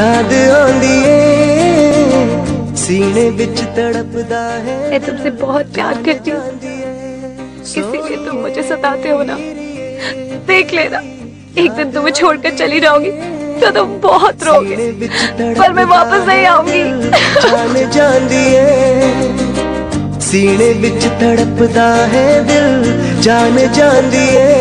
याद आंदी है सीने विच तड़पदा है। मैं तुमसे बहुत प्यार करती हूँ। इसीलिए तुम मुझे सताते हो ना। देख लेना एक दिन तुम्हें छोड़कर चली जाऊँगी तो तुम बहुत रोगे सीने विच पर मैं वापस नहीं आऊँगी। जान जांदी है। सीने विच तड़पदा है दिल जान जांदी है। जान जांदी